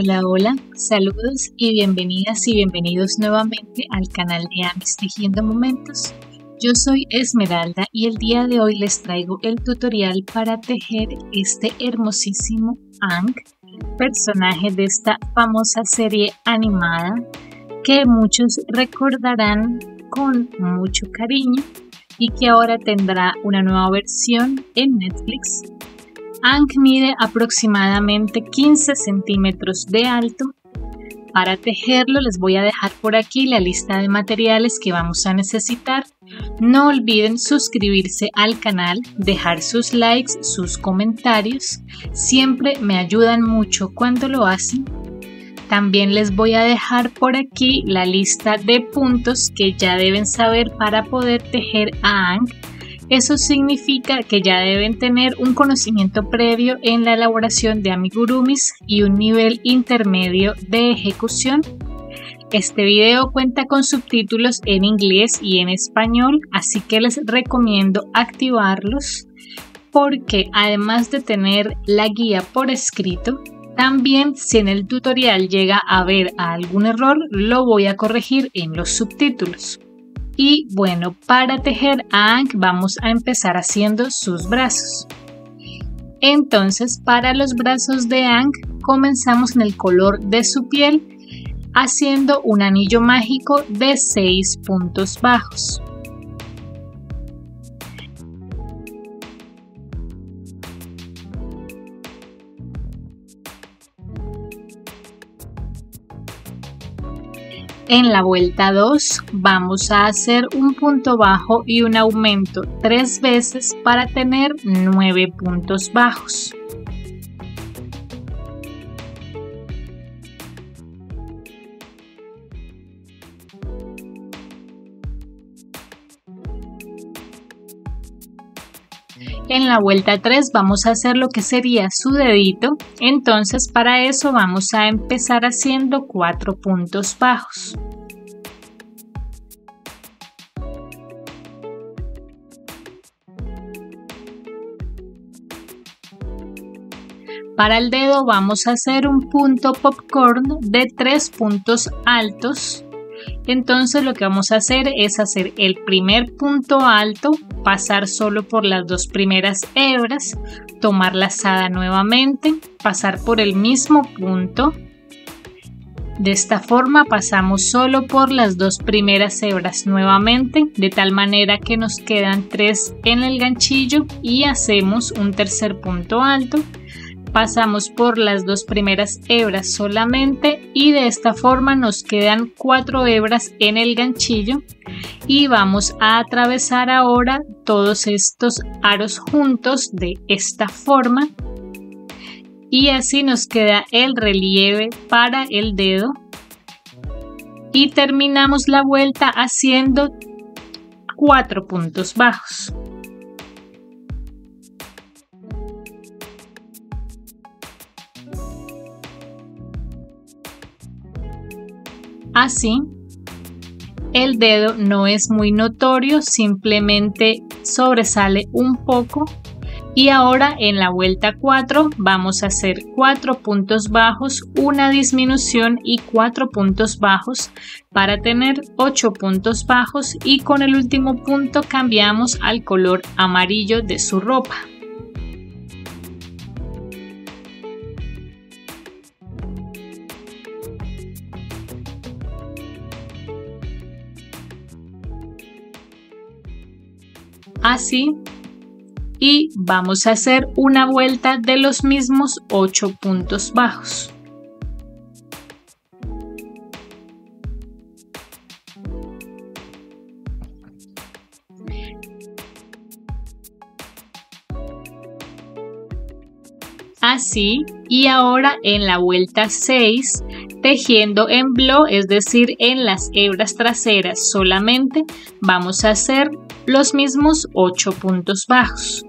Hola, hola, saludos y bienvenidas y bienvenidos nuevamente al canal de Amis Tejiendo Momentos. Yo soy Esmeralda y el día de hoy les traigo el tutorial para tejer este hermosísimo Ang, personaje de esta famosa serie animada que muchos recordarán con mucho cariño y que ahora tendrá una nueva versión en Netflix Ankh mide aproximadamente 15 centímetros de alto. Para tejerlo les voy a dejar por aquí la lista de materiales que vamos a necesitar. No olviden suscribirse al canal, dejar sus likes, sus comentarios. Siempre me ayudan mucho cuando lo hacen. También les voy a dejar por aquí la lista de puntos que ya deben saber para poder tejer a eso significa que ya deben tener un conocimiento previo en la elaboración de amigurumis y un nivel intermedio de ejecución. Este video cuenta con subtítulos en inglés y en español, así que les recomiendo activarlos porque además de tener la guía por escrito, también si en el tutorial llega a haber algún error, lo voy a corregir en los subtítulos. Y bueno, para tejer a Ankh vamos a empezar haciendo sus brazos. Entonces, para los brazos de Ankh comenzamos en el color de su piel haciendo un anillo mágico de 6 puntos bajos. En la vuelta 2 vamos a hacer un punto bajo y un aumento tres veces para tener 9 puntos bajos. En la vuelta 3 vamos a hacer lo que sería su dedito, entonces para eso vamos a empezar haciendo 4 puntos bajos. Para el dedo vamos a hacer un punto popcorn de 3 puntos altos entonces lo que vamos a hacer es hacer el primer punto alto, pasar solo por las dos primeras hebras, tomar la lazada nuevamente, pasar por el mismo punto. De esta forma pasamos solo por las dos primeras hebras nuevamente, de tal manera que nos quedan tres en el ganchillo y hacemos un tercer punto alto pasamos por las dos primeras hebras solamente y de esta forma nos quedan cuatro hebras en el ganchillo. Y vamos a atravesar ahora todos estos aros juntos de esta forma. Y así nos queda el relieve para el dedo. Y terminamos la vuelta haciendo cuatro puntos bajos Así, el dedo no es muy notorio, simplemente sobresale un poco. Y ahora en la vuelta 4 vamos a hacer 4 puntos bajos, una disminución y 4 puntos bajos para tener 8 puntos bajos y con el último punto cambiamos al color amarillo de su ropa. Así y vamos a hacer una vuelta de los mismos 8 puntos bajos. Así, y ahora en la vuelta 6, tejiendo en blow, es decir, en las hebras traseras solamente, vamos a hacer los mismos 8 puntos bajos.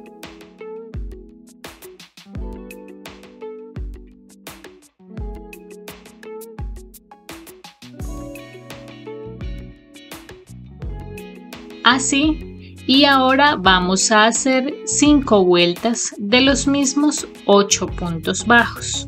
Así, y ahora vamos a hacer 5 vueltas de los mismos 8 puntos bajos.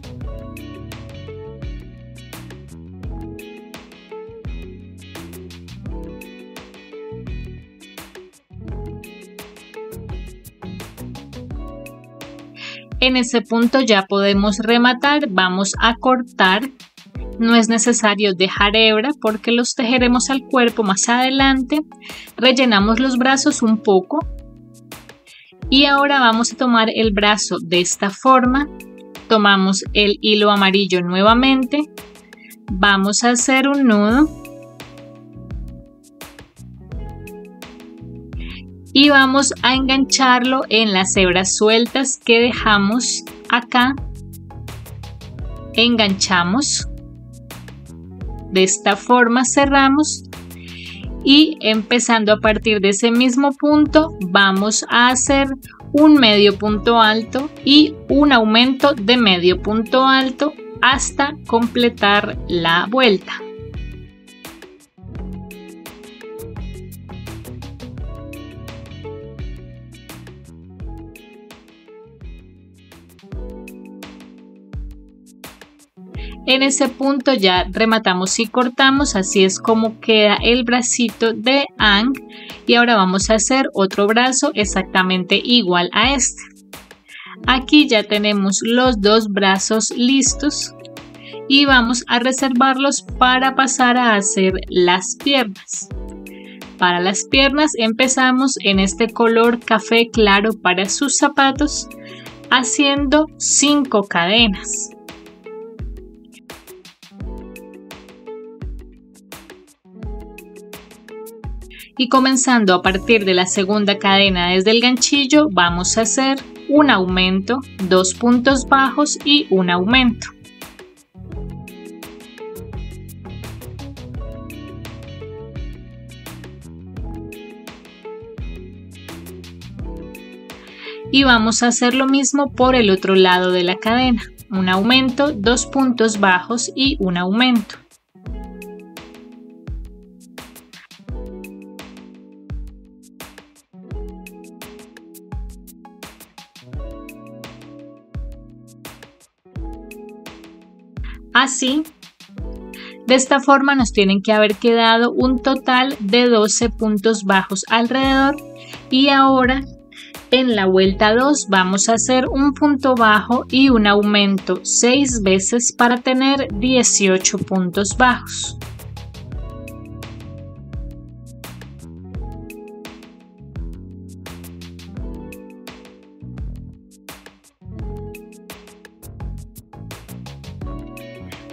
En ese punto ya podemos rematar, vamos a cortar. No es necesario dejar hebra porque los tejeremos al cuerpo más adelante. Rellenamos los brazos un poco. Y ahora vamos a tomar el brazo de esta forma. Tomamos el hilo amarillo nuevamente. Vamos a hacer un nudo. Y vamos a engancharlo en las hebras sueltas que dejamos acá. Enganchamos. De esta forma cerramos y empezando a partir de ese mismo punto vamos a hacer un medio punto alto y un aumento de medio punto alto hasta completar la vuelta En ese punto ya rematamos y cortamos, así es como queda el bracito de Ang. Y ahora vamos a hacer otro brazo exactamente igual a este. Aquí ya tenemos los dos brazos listos y vamos a reservarlos para pasar a hacer las piernas. Para las piernas empezamos en este color café claro para sus zapatos haciendo 5 cadenas. Y comenzando a partir de la segunda cadena desde el ganchillo vamos a hacer un aumento, dos puntos bajos y un aumento. Y vamos a hacer lo mismo por el otro lado de la cadena. Un aumento, dos puntos bajos y un aumento. Así, de esta forma nos tienen que haber quedado un total de 12 puntos bajos alrededor y ahora en la vuelta 2 vamos a hacer un punto bajo y un aumento 6 veces para tener 18 puntos bajos.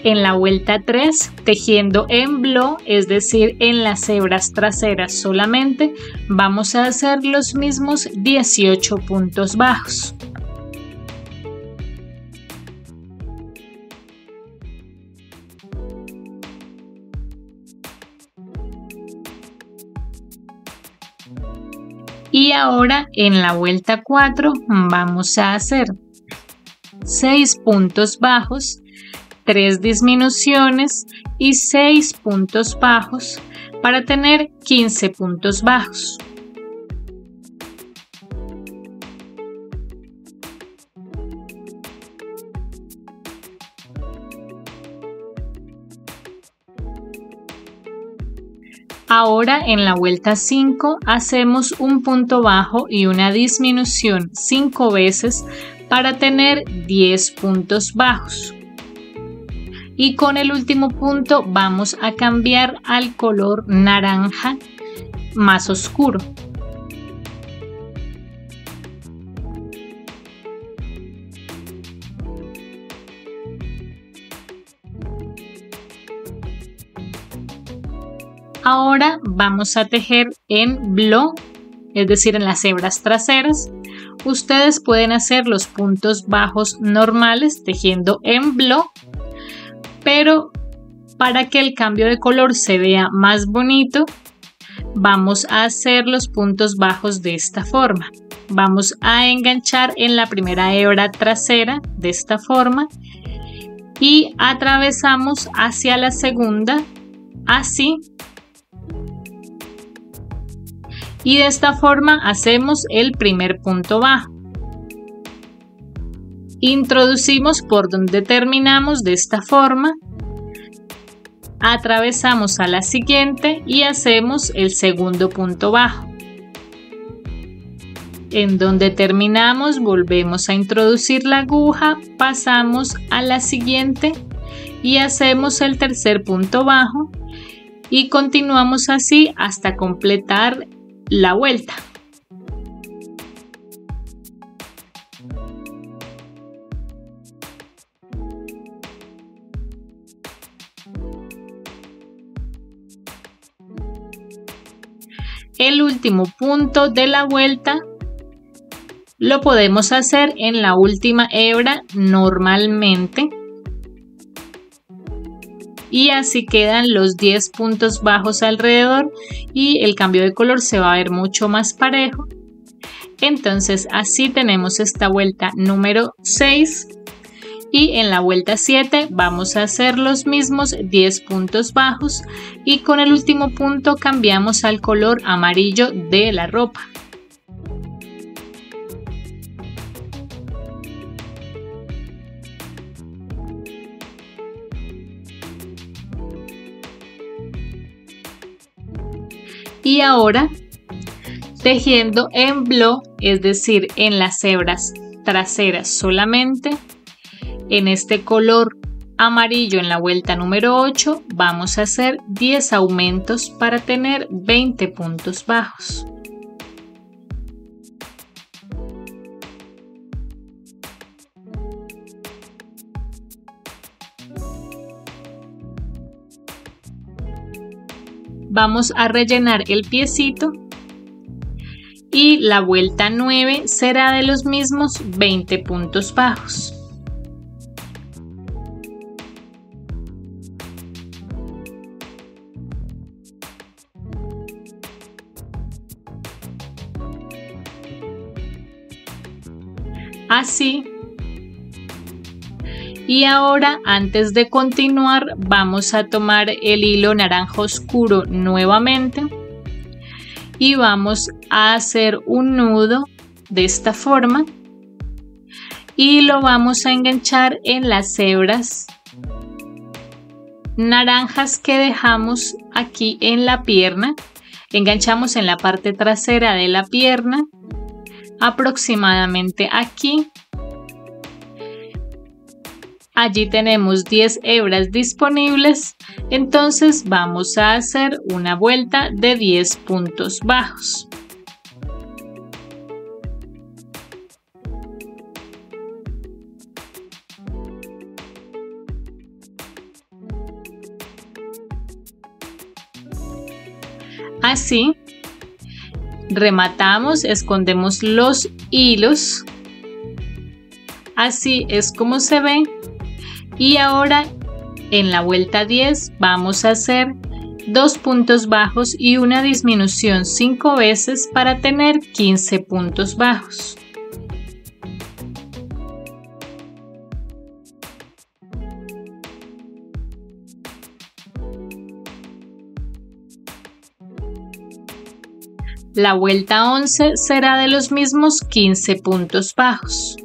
En la vuelta 3 tejiendo en blo, es decir, en las hebras traseras solamente, vamos a hacer los mismos 18 puntos bajos. Y ahora en la vuelta 4 vamos a hacer 6 puntos bajos 3 disminuciones y 6 puntos bajos para tener 15 puntos bajos. Ahora en la vuelta 5 hacemos un punto bajo y una disminución 5 veces para tener 10 puntos bajos y con el último punto vamos a cambiar al color naranja más oscuro. Ahora vamos a tejer en blog, es decir, en las hebras traseras. Ustedes pueden hacer los puntos bajos normales tejiendo en blog pero para que el cambio de color se vea más bonito, vamos a hacer los puntos bajos de esta forma. Vamos a enganchar en la primera hebra trasera de esta forma y atravesamos hacia la segunda así y de esta forma hacemos el primer punto bajo Introducimos por donde terminamos de esta forma. Atravesamos a la siguiente y hacemos el segundo punto bajo. En donde terminamos volvemos a introducir la aguja, pasamos a la siguiente y hacemos el tercer punto bajo y continuamos así hasta completar la vuelta. El último punto de la vuelta lo podemos hacer en la última hebra normalmente. Y así quedan los 10 puntos bajos alrededor y el cambio de color se va a ver mucho más parejo. Entonces así tenemos esta vuelta número 6 y en la vuelta 7 vamos a hacer los mismos 10 puntos bajos y con el último punto cambiamos al color amarillo de la ropa. Y ahora tejiendo en blow, es decir, en las hebras traseras solamente, en este color amarillo en la vuelta número 8 vamos a hacer 10 aumentos para tener 20 puntos bajos. vamos a rellenar el piecito y la vuelta 9 será de los mismos 20 puntos bajos. Así y ahora antes de continuar vamos a tomar el hilo naranja oscuro nuevamente y vamos a hacer un nudo de esta forma y lo vamos a enganchar en las hebras naranjas que dejamos aquí en la pierna. Enganchamos en la parte trasera de la pierna aproximadamente aquí Allí tenemos 10 hebras disponibles, entonces vamos a hacer una vuelta de 10 puntos bajos. Así, rematamos, escondemos los hilos. Así es como se ve y ahora en la vuelta 10 vamos a hacer dos puntos bajos y una disminución 5 veces para tener 15 puntos bajos. La vuelta 11 será de los mismos 15 puntos bajos.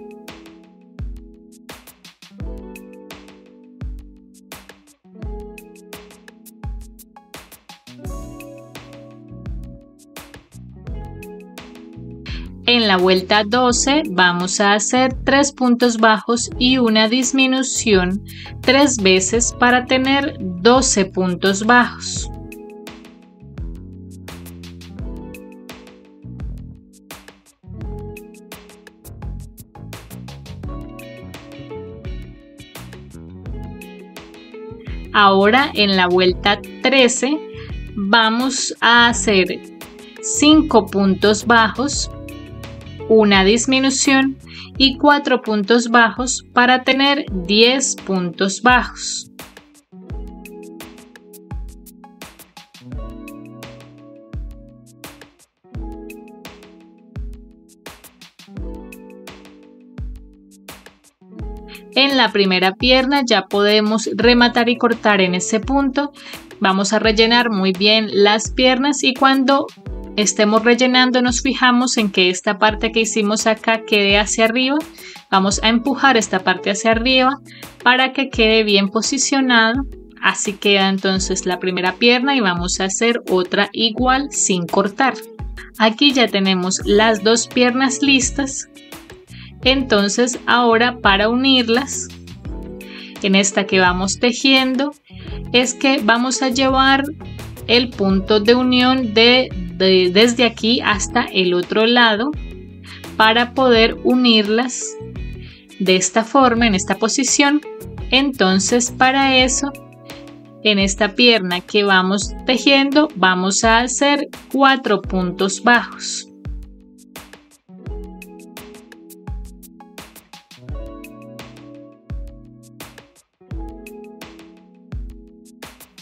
En la vuelta 12 vamos a hacer 3 puntos bajos y una disminución 3 veces para tener 12 puntos bajos. Ahora en la vuelta 13 vamos a hacer 5 puntos bajos una disminución y 4 puntos bajos para tener 10 puntos bajos. En la primera pierna ya podemos rematar y cortar en ese punto. Vamos a rellenar muy bien las piernas y cuando estemos rellenando nos fijamos en que esta parte que hicimos acá quede hacia arriba. Vamos a empujar esta parte hacia arriba para que quede bien posicionado. Así queda entonces la primera pierna y vamos a hacer otra igual sin cortar. Aquí ya tenemos las dos piernas listas. Entonces ahora para unirlas, en esta que vamos tejiendo, es que vamos a llevar el punto de unión de, desde aquí hasta el otro lado para poder unirlas de esta forma, en esta posición. Entonces para eso en esta pierna que vamos tejiendo vamos a hacer cuatro puntos bajos.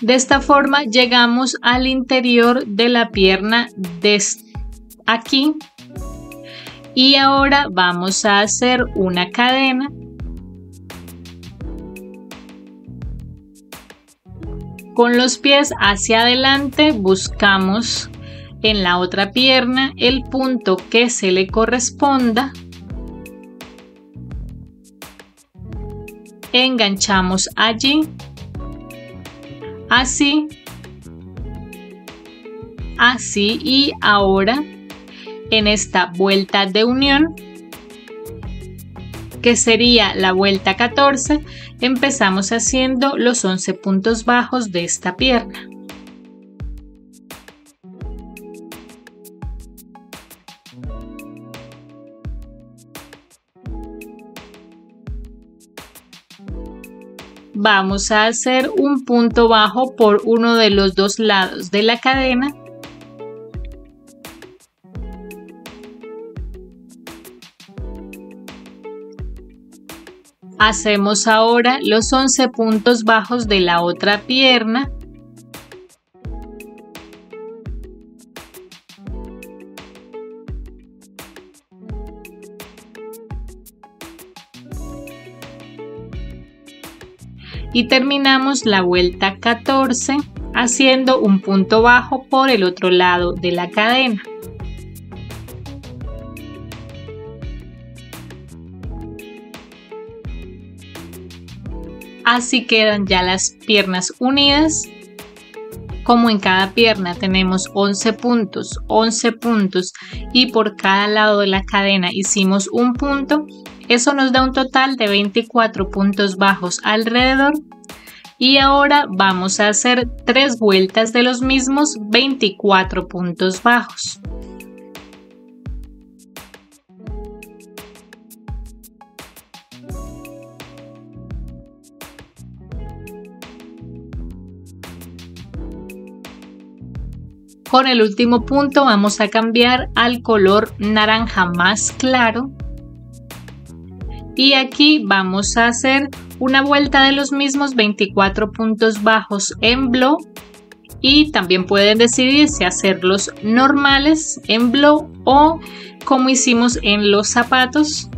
De esta forma llegamos al interior de la pierna de aquí y ahora vamos a hacer una cadena Con los pies hacia adelante buscamos en la otra pierna el punto que se le corresponda. Enganchamos allí. Así. Así y ahora en esta vuelta de unión que sería la vuelta 14, empezamos haciendo los 11 puntos bajos de esta pierna. Vamos a hacer un punto bajo por uno de los dos lados de la cadena Hacemos ahora los 11 puntos bajos de la otra pierna. Y terminamos la vuelta 14 haciendo un punto bajo por el otro lado de la cadena. Así quedan ya las piernas unidas. Como en cada pierna tenemos 11 puntos, 11 puntos y por cada lado de la cadena hicimos un punto, eso nos da un total de 24 puntos bajos alrededor. Y ahora vamos a hacer tres vueltas de los mismos 24 puntos bajos. Con el último punto vamos a cambiar al color naranja más claro. Y aquí vamos a hacer una vuelta de los mismos 24 puntos bajos en blow. Y también pueden decidir si hacerlos normales en blow o como hicimos en los zapatos.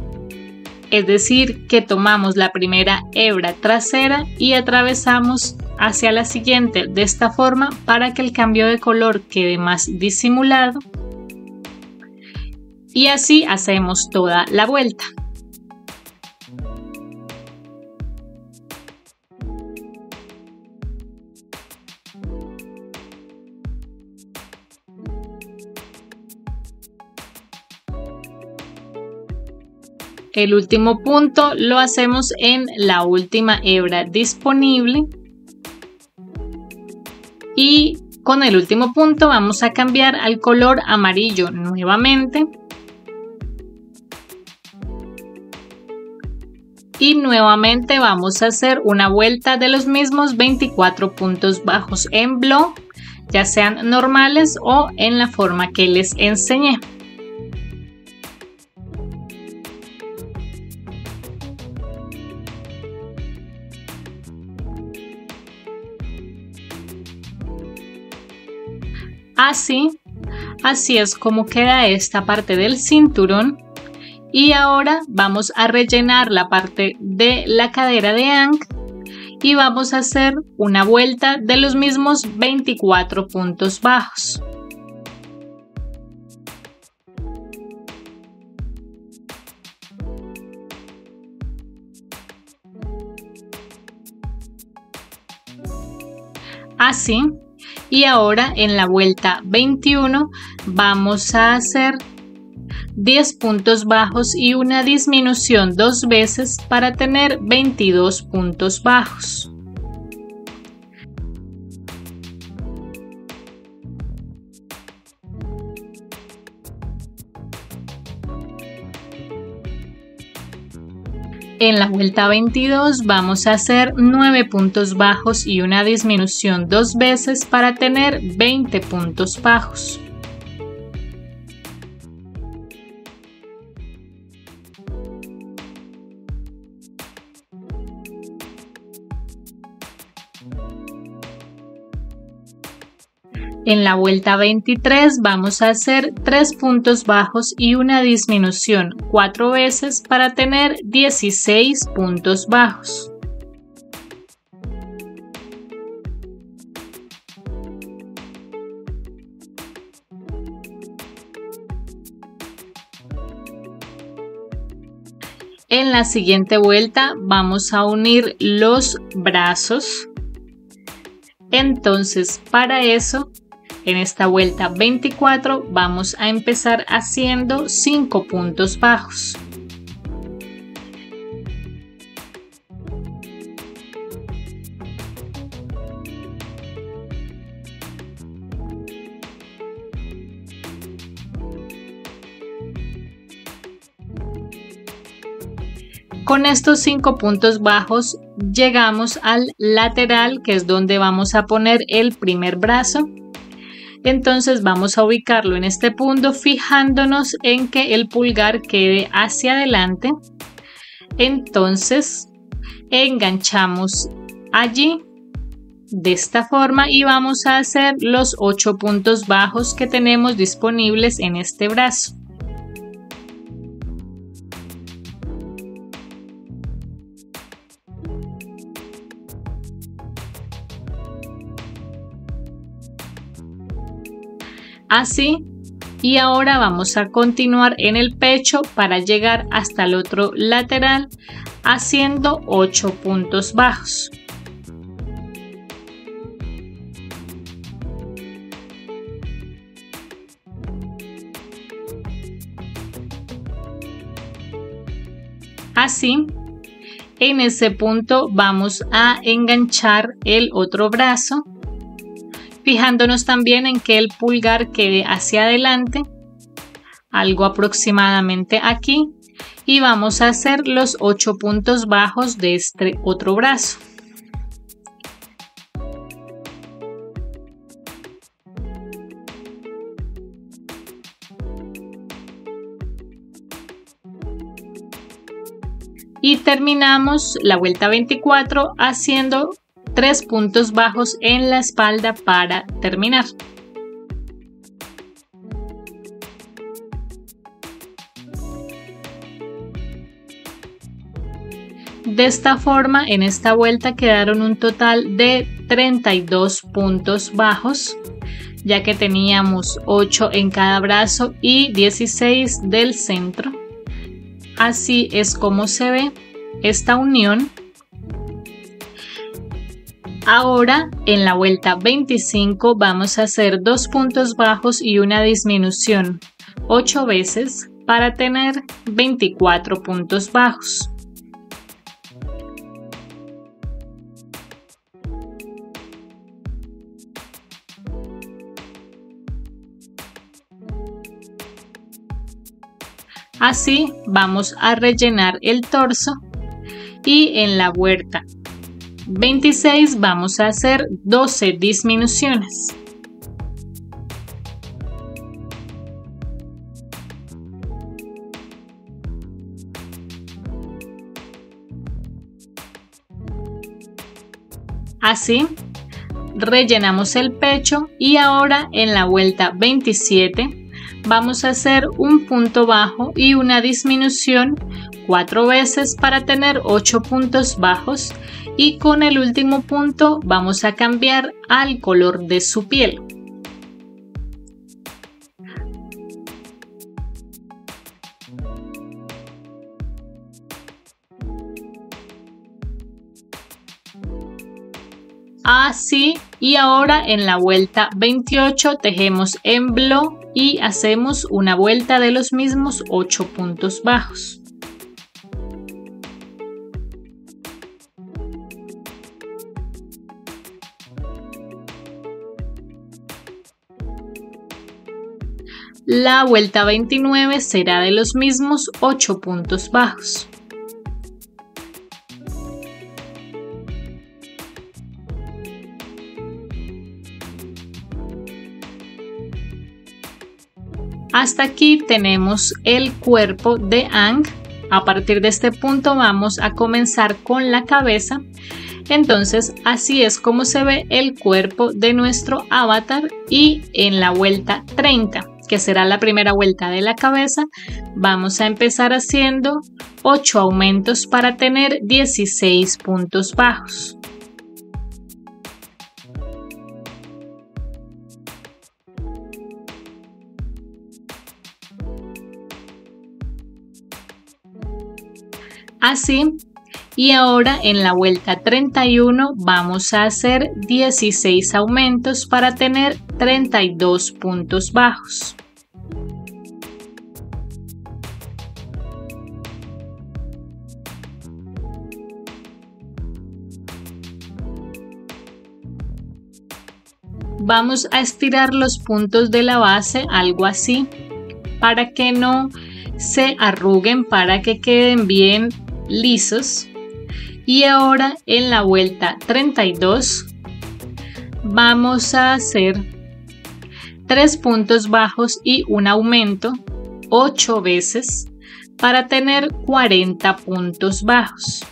Es decir, que tomamos la primera hebra trasera y atravesamos hacia la siguiente de esta forma para que el cambio de color quede más disimulado y así hacemos toda la vuelta. El último punto lo hacemos en la última hebra disponible y con el último punto vamos a cambiar al color amarillo nuevamente. Y nuevamente vamos a hacer una vuelta de los mismos 24 puntos bajos en blow, ya sean normales o en la forma que les enseñé. Así, así es como queda esta parte del cinturón. Y ahora vamos a rellenar la parte de la cadera de Ang y vamos a hacer una vuelta de los mismos 24 puntos bajos. Así, Y ahora en la vuelta 21 vamos a hacer 10 puntos bajos y una disminución dos veces para tener 22 puntos bajos. En la vuelta 22 vamos a hacer 9 puntos bajos y una disminución dos veces para tener 20 puntos bajos. En la vuelta 23 vamos a hacer 3 puntos bajos y una disminución 4 veces para tener 16 puntos bajos. En la siguiente vuelta vamos a unir los brazos. Entonces para eso en esta vuelta 24 vamos a empezar haciendo 5 puntos bajos. Con estos 5 puntos bajos llegamos al lateral que es donde vamos a poner el primer brazo entonces vamos a ubicarlo en este punto fijándonos en que el pulgar quede hacia adelante. Entonces enganchamos allí de esta forma y vamos a hacer los 8 puntos bajos que tenemos disponibles en este brazo. Así y ahora vamos a continuar en el pecho para llegar hasta el otro lateral haciendo 8 puntos bajos. Así, en ese punto vamos a enganchar el otro brazo fijándonos también en que el pulgar quede hacia adelante, algo aproximadamente aquí, y vamos a hacer los 8 puntos bajos de este otro brazo. y terminamos la vuelta 24 haciendo tres puntos bajos en la espalda para terminar. De esta forma, en esta vuelta quedaron un total de 32 puntos bajos, ya que teníamos 8 en cada brazo y 16 del centro. Así es como se ve esta unión Ahora en la vuelta 25 vamos a hacer dos puntos bajos y una disminución 8 veces para tener 24 puntos bajos. Así vamos a rellenar el torso y en la vuelta 26 vamos a hacer 12 disminuciones. Así, rellenamos el pecho y ahora en la vuelta 27 vamos a hacer un punto bajo y una disminución cuatro veces para tener 8 puntos bajos y con el último punto vamos a cambiar al color de su piel. así y ahora en la vuelta 28 tejemos en blo y hacemos una vuelta de los mismos 8 puntos bajos. La vuelta 29 será de los mismos 8 puntos bajos. Hasta aquí tenemos el cuerpo de Ang. A partir de este punto vamos a comenzar con la cabeza. Entonces así es como se ve el cuerpo de nuestro avatar y en la vuelta 30 que será la primera vuelta de la cabeza, vamos a empezar haciendo 8 aumentos para tener 16 puntos bajos. Así, y ahora en la vuelta 31 vamos a hacer 16 aumentos para tener 32 puntos bajos. Vamos a estirar los puntos de la base, algo así, para que no se arruguen, para que queden bien lisos. Y ahora en la vuelta 32 vamos a hacer 3 puntos bajos y un aumento 8 veces para tener 40 puntos bajos.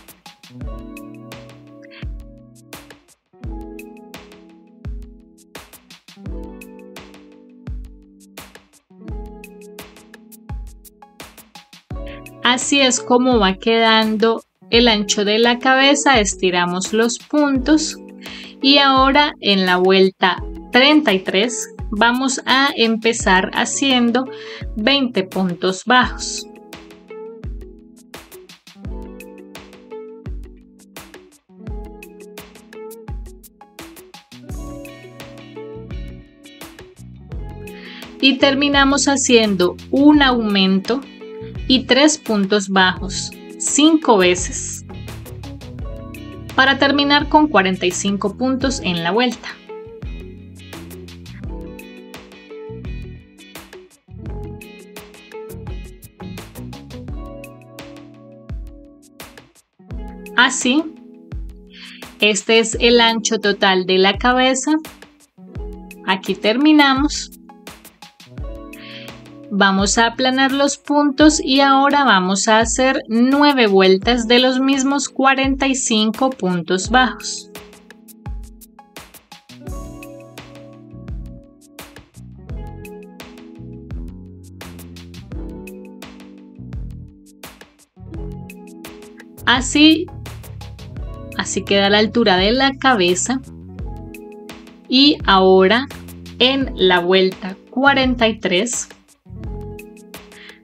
Así es como va quedando el ancho de la cabeza, estiramos los puntos y ahora en la vuelta 33 vamos a empezar haciendo 20 puntos bajos. Y terminamos haciendo un aumento y tres puntos bajos, cinco veces, para terminar con 45 puntos en la vuelta. Así, este es el ancho total de la cabeza. Aquí terminamos. Vamos a aplanar los puntos y ahora vamos a hacer 9 vueltas de los mismos 45 puntos bajos. Así, así queda la altura de la cabeza. Y ahora en la vuelta 43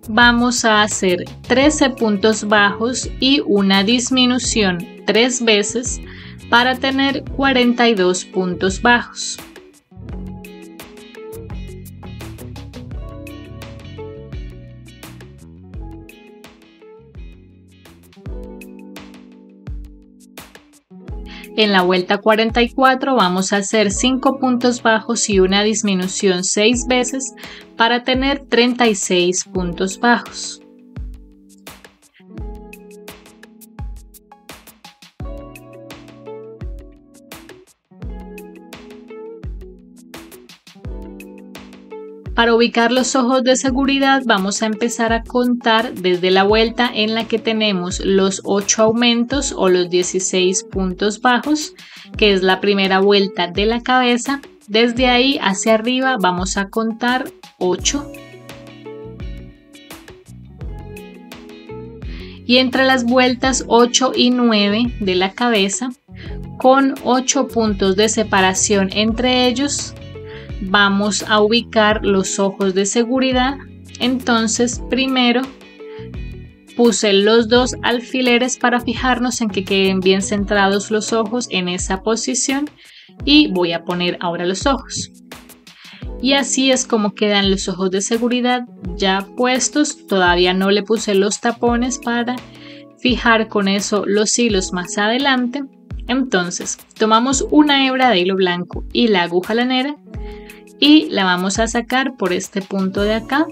vamos a hacer 13 puntos bajos y una disminución tres veces para tener 42 puntos bajos. En la vuelta 44 vamos a hacer 5 puntos bajos y una disminución 6 veces para tener 36 puntos bajos. Para ubicar los ojos de seguridad vamos a empezar a contar desde la vuelta en la que tenemos los 8 aumentos o los 16 puntos bajos, que es la primera vuelta de la cabeza. Desde ahí hacia arriba vamos a contar 8. Y entre las vueltas 8 y 9 de la cabeza, con 8 puntos de separación entre ellos, vamos a ubicar los ojos de seguridad. Entonces, primero puse los dos alfileres para fijarnos en que queden bien centrados los ojos en esa posición y voy a poner ahora los ojos. Y así es como quedan los ojos de seguridad ya puestos. Todavía no le puse los tapones para fijar con eso los hilos más adelante. Entonces, tomamos una hebra de hilo blanco y la aguja lanera y la vamos a sacar por este punto de acá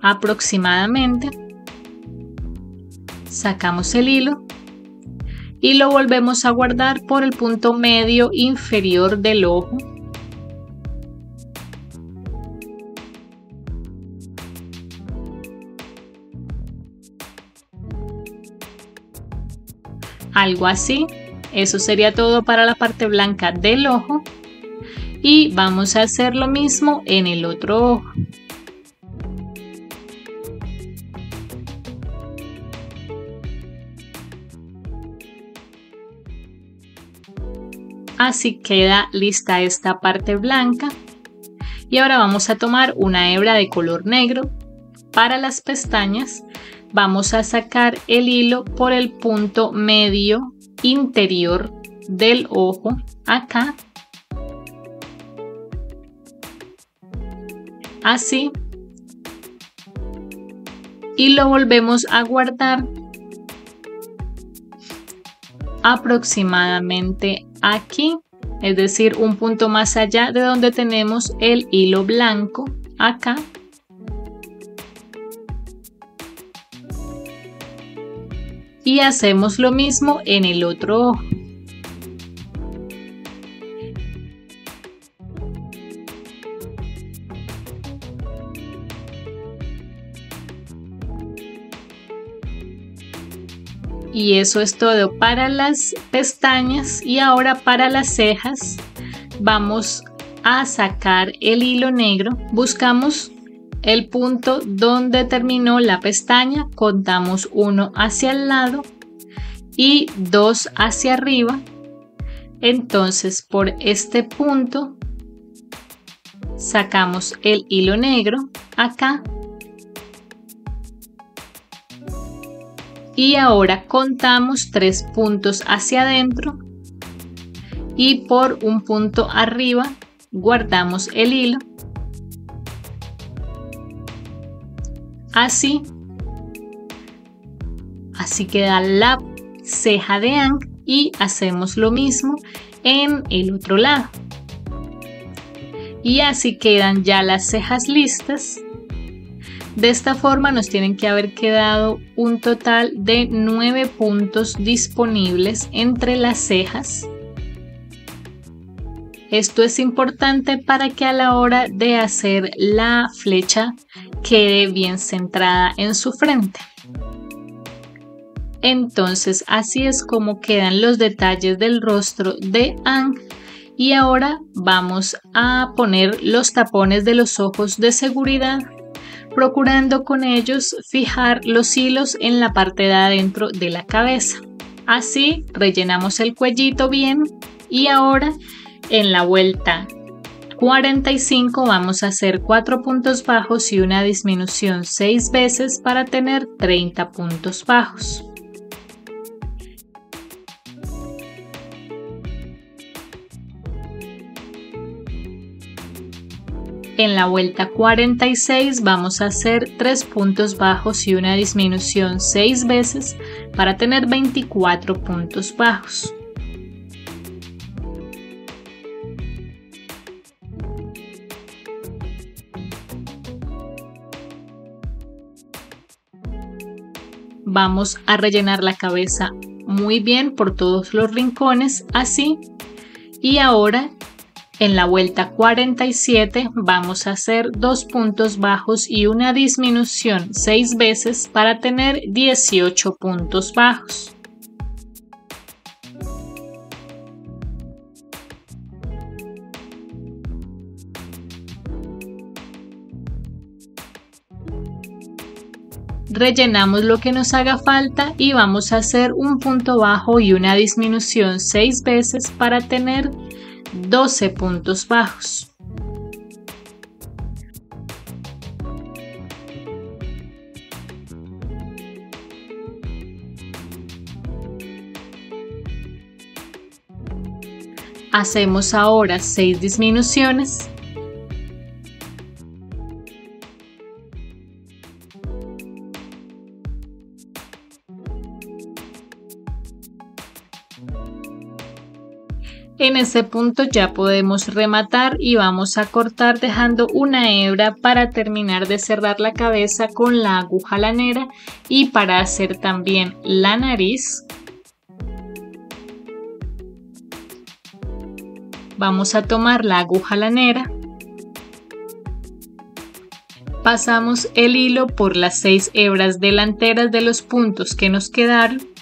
aproximadamente. Sacamos el hilo y lo volvemos a guardar por el punto medio inferior del ojo. Algo así. Eso sería todo para la parte blanca del ojo. Y vamos a hacer lo mismo en el otro ojo. Así queda lista esta parte blanca. Y ahora vamos a tomar una hebra de color negro. Para las pestañas vamos a sacar el hilo por el punto medio interior del ojo acá. Así. Y lo volvemos a guardar aproximadamente aquí, es decir, un punto más allá de donde tenemos el hilo blanco acá. Y hacemos lo mismo en el otro ojo. Y eso es todo. Para las pestañas y ahora para las cejas vamos a sacar el hilo negro. Buscamos el punto donde terminó la pestaña contamos uno hacia el lado y dos hacia arriba. Entonces por este punto sacamos el hilo negro acá y ahora contamos tres puntos hacia adentro. Y por un punto arriba guardamos el hilo. Así. Así queda la ceja de Ang y hacemos lo mismo en el otro lado. Y así quedan ya las cejas listas de esta forma nos tienen que haber quedado un total de 9 puntos disponibles entre las cejas. Esto es importante para que a la hora de hacer la flecha quede bien centrada en su frente. Entonces así es como quedan los detalles del rostro de Ang y ahora vamos a poner los tapones de los ojos de seguridad procurando con ellos fijar los hilos en la parte de adentro de la cabeza. Así rellenamos el cuellito bien y ahora en la vuelta 45 vamos a hacer 4 puntos bajos y una disminución 6 veces para tener 30 puntos bajos. En la vuelta 46 vamos a hacer 3 puntos bajos y una disminución 6 veces para tener 24 puntos bajos. Vamos a rellenar la cabeza muy bien por todos los rincones así y ahora en la vuelta 47 vamos a hacer dos puntos bajos y una disminución 6 veces para tener 18 puntos bajos. rellenamos lo que nos haga falta y vamos a hacer un punto bajo y una disminución 6 veces para tener 12 puntos bajos. Hacemos ahora 6 disminuciones En ese punto ya podemos rematar y vamos a cortar dejando una hebra para terminar de cerrar la cabeza con la aguja lanera y para hacer también la nariz. Vamos a tomar la aguja lanera. Pasamos el hilo por las seis hebras delanteras de los puntos que nos quedaron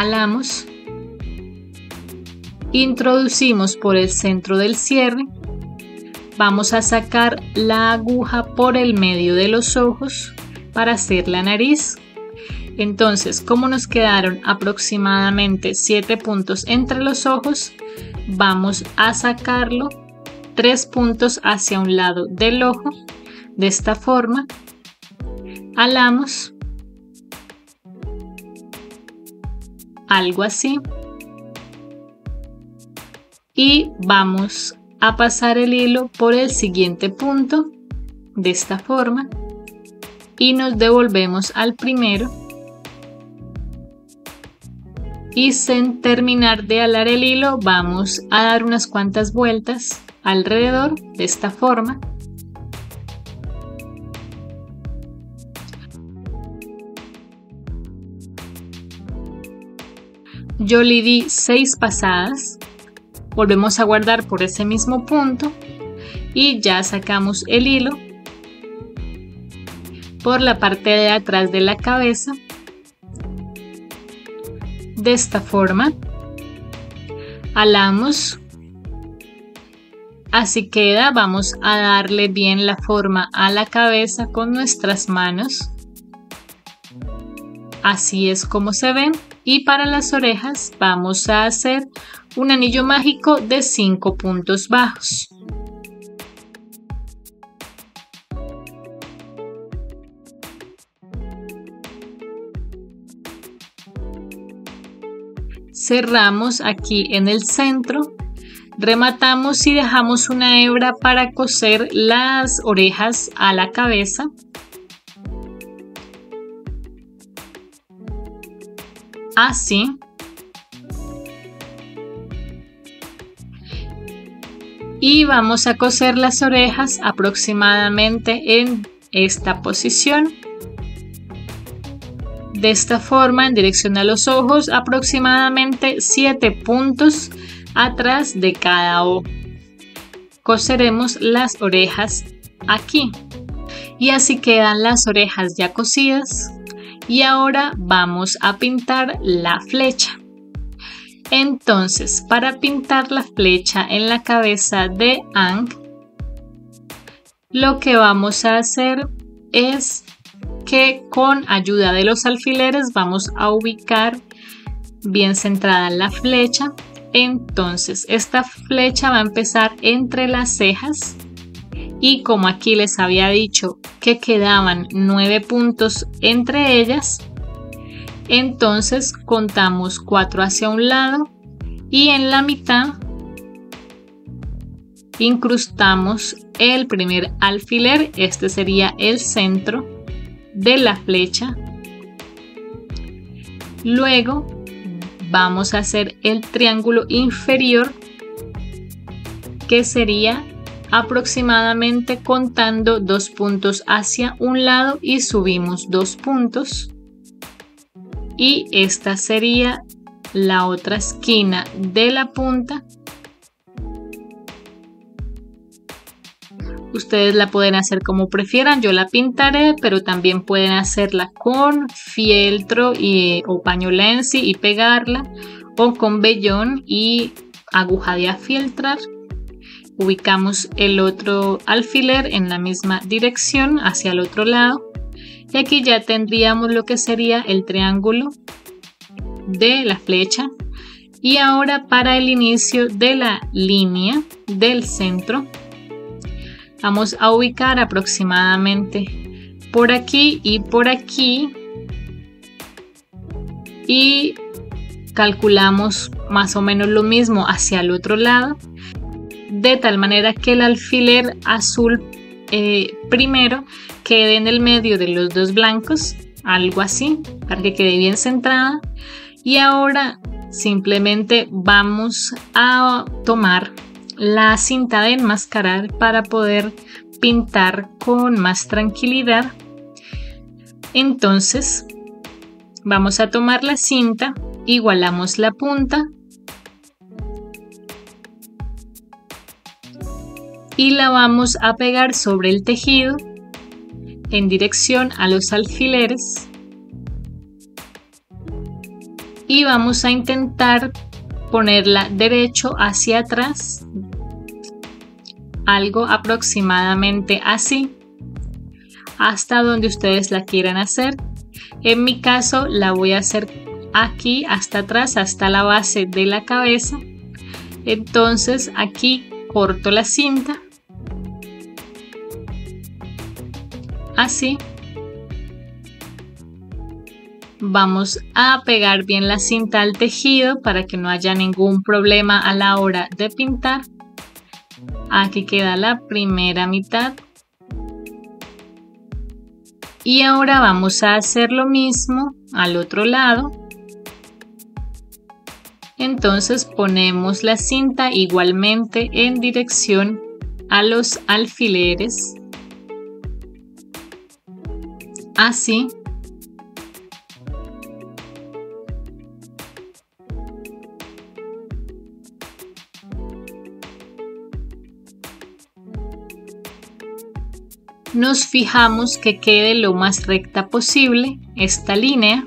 alamos, introducimos por el centro del cierre, vamos a sacar la aguja por el medio de los ojos para hacer la nariz. Entonces, como nos quedaron aproximadamente 7 puntos entre los ojos, vamos a sacarlo 3 puntos hacia un lado del ojo, de esta forma. Alamos algo así. Y vamos a pasar el hilo por el siguiente punto de esta forma y nos devolvemos al primero y sin terminar de alar el hilo vamos a dar unas cuantas vueltas alrededor de esta forma yo le di 6 pasadas, volvemos a guardar por ese mismo punto. Y ya sacamos el hilo. Por la parte de atrás de la cabeza. De esta forma. Alamos. Así queda. Vamos a darle bien la forma a la cabeza con nuestras manos. Así es como se ven y para las orejas vamos a hacer un anillo mágico de 5 puntos bajos. Cerramos aquí en el centro, rematamos y dejamos una hebra para coser las orejas a la cabeza así. Y vamos a coser las orejas aproximadamente en esta posición. De esta forma, en dirección a los ojos, aproximadamente 7 puntos atrás de cada ojo. Coseremos las orejas aquí. Y así quedan las orejas ya cosidas y ahora vamos a pintar la flecha. Entonces, para pintar la flecha en la cabeza de Ang, lo que vamos a hacer es que con ayuda de los alfileres vamos a ubicar bien centrada la flecha. Entonces, esta flecha va a empezar entre las cejas y como aquí les había dicho que quedaban nueve puntos entre ellas, entonces contamos cuatro hacia un lado y en la mitad incrustamos el primer alfiler, este sería el centro de la flecha. Luego vamos a hacer el triángulo inferior que sería aproximadamente contando dos puntos hacia un lado y subimos dos puntos. Y esta sería la otra esquina de la punta. Ustedes la pueden hacer como prefieran yo la pintaré pero también pueden hacerla con fieltro y, o paño lenzi y pegarla o con vellón y aguja de afieltrar ubicamos el otro alfiler en la misma dirección hacia el otro lado y aquí ya tendríamos lo que sería el triángulo de la flecha. Y ahora para el inicio de la línea del centro vamos a ubicar aproximadamente por aquí y por aquí y calculamos más o menos lo mismo hacia el otro lado de tal manera que el alfiler azul eh, primero quede en el medio de los dos blancos algo así para que quede bien centrada. Y ahora simplemente vamos a tomar la cinta de enmascarar para poder pintar con más tranquilidad. Entonces vamos a tomar la cinta igualamos la punta y la vamos a pegar sobre el tejido en dirección a los alfileres. Y vamos a intentar ponerla derecho hacia atrás algo aproximadamente así hasta donde ustedes la quieran hacer. En mi caso la voy a hacer aquí hasta atrás hasta la base de la cabeza. Entonces aquí corto la cinta así. Vamos a pegar bien la cinta al tejido para que no haya ningún problema a la hora de pintar. Aquí queda la primera mitad. Y ahora vamos a hacer lo mismo al otro lado. Entonces ponemos la cinta igualmente en dirección a los alfileres así nos fijamos que quede lo más recta posible esta línea.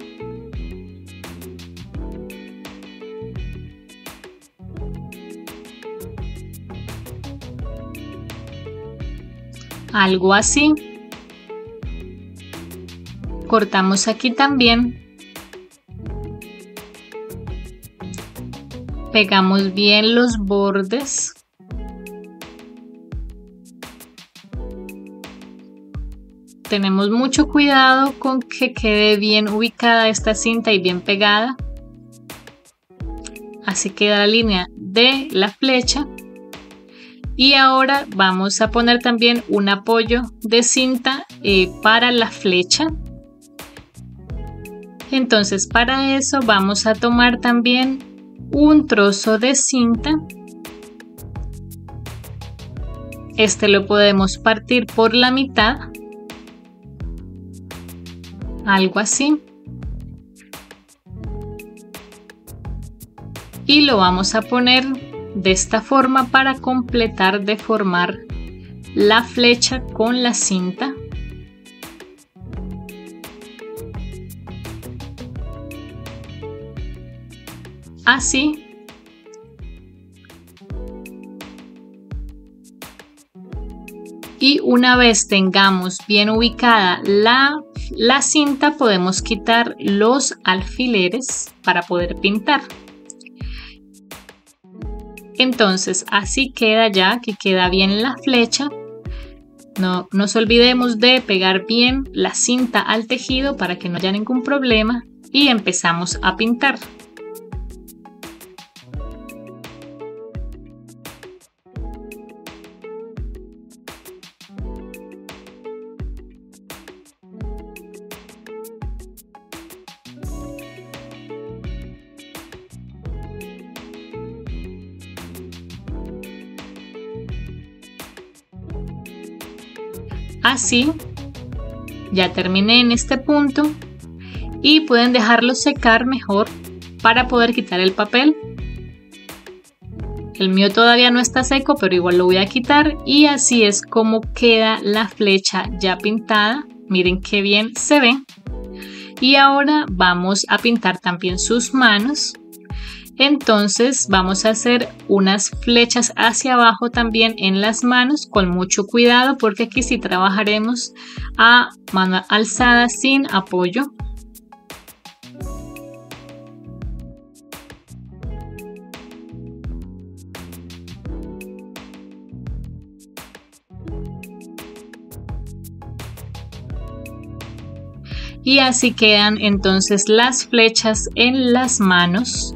Algo así cortamos aquí también. Pegamos bien los bordes. Tenemos mucho cuidado con que quede bien ubicada esta cinta y bien pegada. Así queda la línea de la flecha. Y ahora vamos a poner también un apoyo de cinta eh, para la flecha entonces para eso vamos a tomar también un trozo de cinta. Este lo podemos partir por la mitad. Algo así. Y lo vamos a poner de esta forma para completar de formar la flecha con la cinta. Así y una vez tengamos bien ubicada la, la, cinta podemos quitar los alfileres para poder pintar. Entonces así queda ya que queda bien la flecha. No nos olvidemos de pegar bien la cinta al tejido para que no haya ningún problema y empezamos a pintar Así, ya terminé en este punto y pueden dejarlo secar mejor para poder quitar el papel. El mío todavía no está seco, pero igual lo voy a quitar y así es como queda la flecha ya pintada. Miren qué bien se ve. Y ahora vamos a pintar también sus manos. Entonces vamos a hacer unas flechas hacia abajo también en las manos con mucho cuidado porque aquí sí trabajaremos a mano alzada sin apoyo. y así quedan entonces las flechas en las manos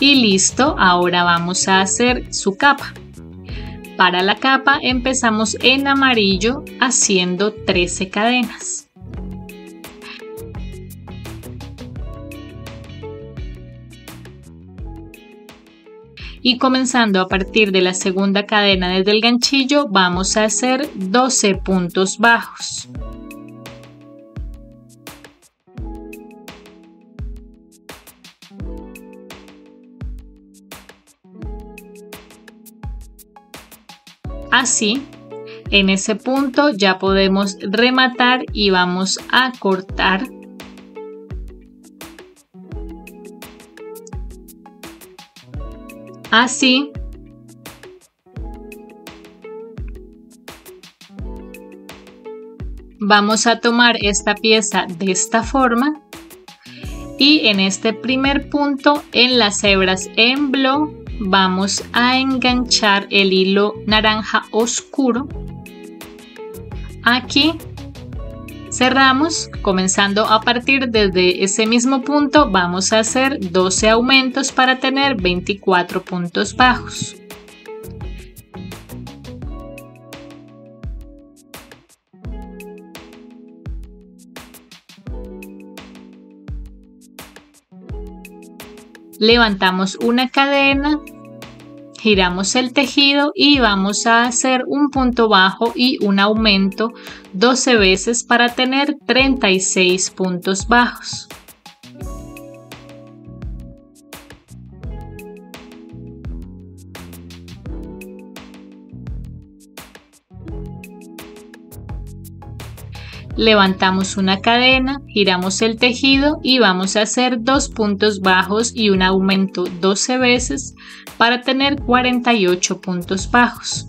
y listo ahora vamos a hacer su capa para la capa empezamos en amarillo haciendo 13 cadenas y comenzando a partir de la segunda cadena desde el ganchillo vamos a hacer 12 puntos bajos. Así, en ese punto ya podemos rematar y vamos a cortar. Así, vamos a tomar esta pieza de esta forma y en este primer punto en las hebras en blow vamos a enganchar el hilo naranja oscuro aquí Cerramos, comenzando a partir desde ese mismo punto vamos a hacer 12 aumentos para tener 24 puntos bajos. Levantamos una cadena, giramos el tejido y vamos a hacer un punto bajo y un aumento 12 veces para tener 36 puntos bajos. Levantamos una cadena, giramos el tejido y vamos a hacer dos puntos bajos y un aumento 12 veces para tener 48 puntos bajos.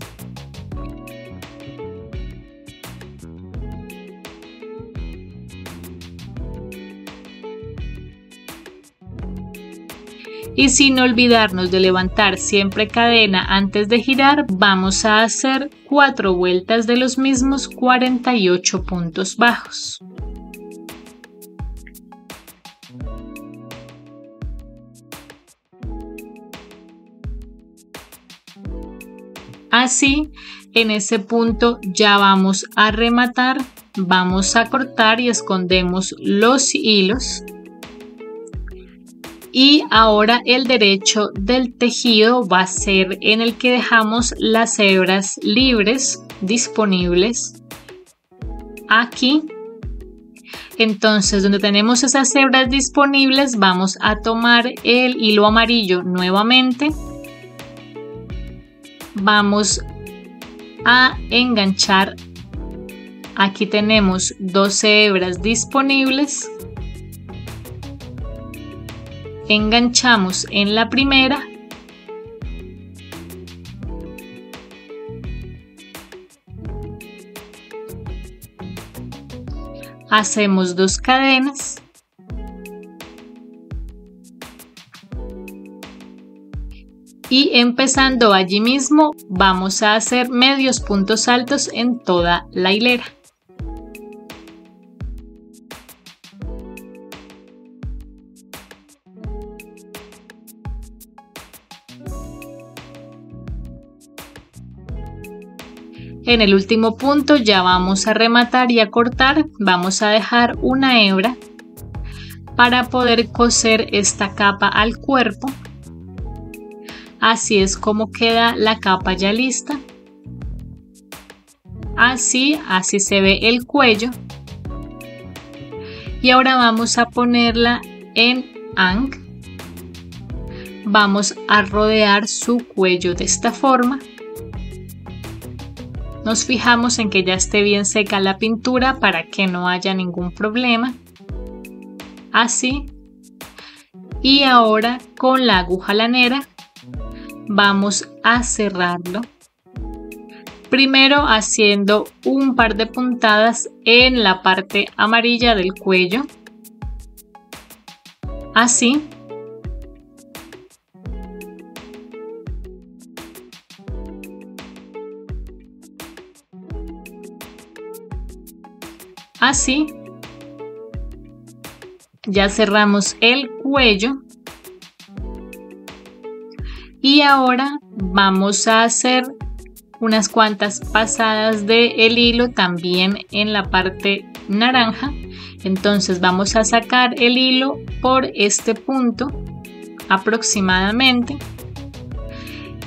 Y sin olvidarnos de levantar siempre cadena antes de girar, vamos a hacer 4 vueltas de los mismos 48 puntos bajos. Así, en ese punto ya vamos a rematar, vamos a cortar y escondemos los hilos. Y ahora el derecho del tejido va a ser en el que dejamos las hebras libres disponibles aquí. Entonces, donde tenemos esas hebras disponibles, vamos a tomar el hilo amarillo nuevamente. Vamos a enganchar. Aquí tenemos 12 hebras disponibles enganchamos en la primera hacemos dos cadenas y empezando allí mismo vamos a hacer medios puntos altos en toda la hilera. En el último punto ya vamos a rematar y a cortar, vamos a dejar una hebra para poder coser esta capa al cuerpo Así es como queda la capa ya lista. Así, así se ve el cuello. Y ahora vamos a ponerla en ang. Vamos a rodear su cuello de esta forma. Nos fijamos en que ya esté bien seca la pintura para que no haya ningún problema. Así. Y ahora con la aguja lanera vamos a cerrarlo. Primero haciendo un par de puntadas en la parte amarilla del cuello. Así. Así. Ya cerramos el cuello. Y ahora vamos a hacer unas cuantas pasadas de el hilo también en la parte naranja. Entonces vamos a sacar el hilo por este punto aproximadamente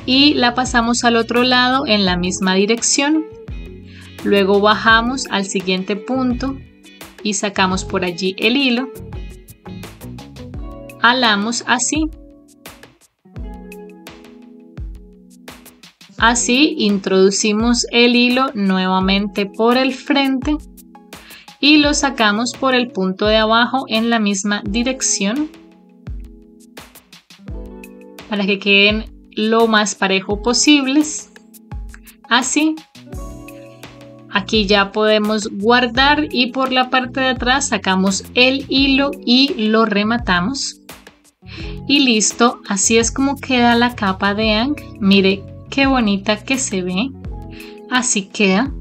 y la pasamos al otro lado en la misma dirección. Luego bajamos al siguiente punto y sacamos por allí el hilo. Alamos así. Así introducimos el hilo nuevamente por el frente y lo sacamos por el punto de abajo en la misma dirección para que queden lo más parejo posibles. Así. Aquí ya podemos guardar y por la parte de atrás sacamos el hilo y lo rematamos. Y listo, así es como queda la capa de Ang. Mire qué bonita que se ve. Así queda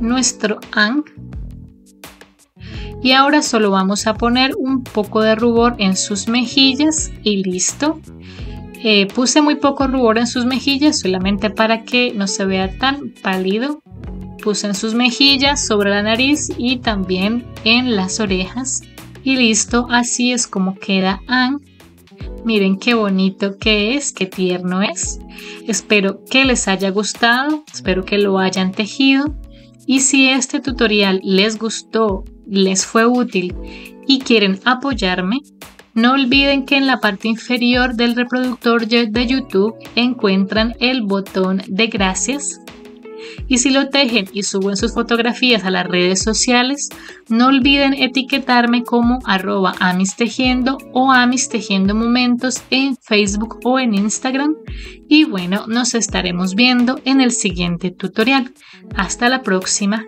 nuestro Ang. Y ahora solo vamos a poner un poco de rubor en sus mejillas y listo. Eh, puse muy poco rubor en sus mejillas solamente para que no se vea tan pálido. Puse en sus mejillas, sobre la nariz y también en las orejas. Y listo, así es como queda Anne. Miren qué bonito que es, qué tierno es. Espero que les haya gustado, espero que lo hayan tejido. Y si este tutorial les gustó, les fue útil y quieren apoyarme, no olviden que en la parte inferior del reproductor de YouTube encuentran el botón de gracias. Y si lo tejen y suben sus fotografías a las redes sociales, no olviden etiquetarme como arroba amistejiendo o amistejiendo momentos en Facebook o en Instagram. Y bueno, nos estaremos viendo en el siguiente tutorial. Hasta la próxima.